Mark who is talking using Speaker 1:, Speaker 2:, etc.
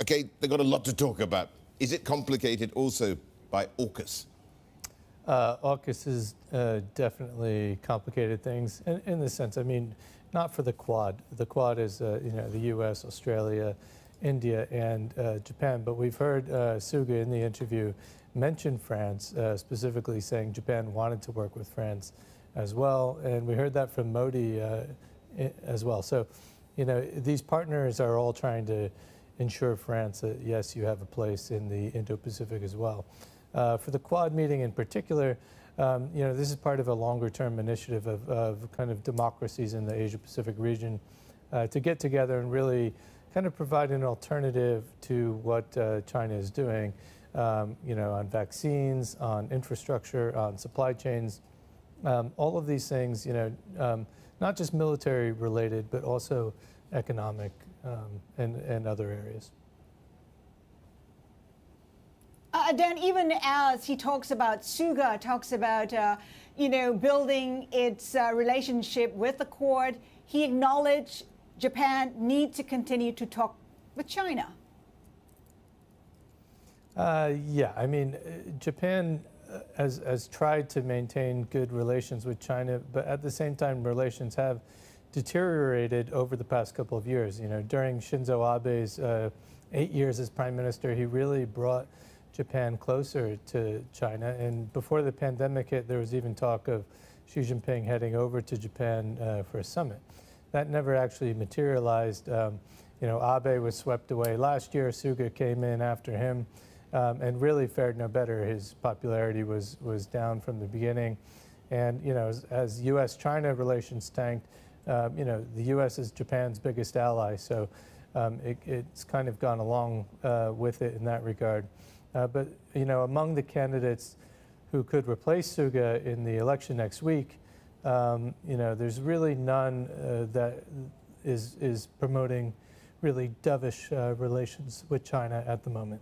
Speaker 1: Okay, they've got a lot to talk about. Is it complicated also by AUKUS?
Speaker 2: Uh, AUKUS is uh, definitely complicated things in, in the sense, I mean, not for the Quad. The Quad is, uh, you know, the U.S., Australia, India, and uh, Japan. But we've heard uh, Suga in the interview mention France, uh, specifically saying Japan wanted to work with France as well. And we heard that from Modi as well. So, you know, these partners are all trying to ensure France that, yes, you have a place in the Indo-Pacific as well. Uh, for the Quad meeting in particular, um, you know, this is part of a longer-term initiative of, of, kind of democracies in the Asia-Pacific region uh, to get together and really kind of provide an alternative to what uh, China is doing, um, you know, on vaccines, on infrastructure, on supply chains, um, all of these things, you know, um, not just military related, but also economic um, and, and other areas.
Speaker 3: Uh, Dan, even as he talks about Suga, talks about, uh, you know, building its uh, relationship with the Quad, he acknowledged Japan need to continue to talk with China.
Speaker 2: Uh, yeah, I mean, uh, Japan uh, has, has tried to maintain good relations with China, but at the same time, relations have deteriorated over the past couple of years. You know, during Shinzo Abe's uh, eight years as prime minister, he really brought Japan closer to China. And before the pandemic hit, there was even talk of Xi Jinping heading over to Japan uh, for a summit. That never actually materialized. Um, you know, Abe was swept away last year. Suga came in after him um, and really fared no better. His popularity was, was down from the beginning. And, you know, as, as U.S.-China relations tanked, um, you know, the U.S. is Japan's biggest ally, so um, it, it's kind of gone along uh, with it in that regard. Uh, but, you know, among the candidates who could replace Suga in the election next week, um, you know, there's really none uh, that is, is promoting really dovish uh, relations with China at the moment.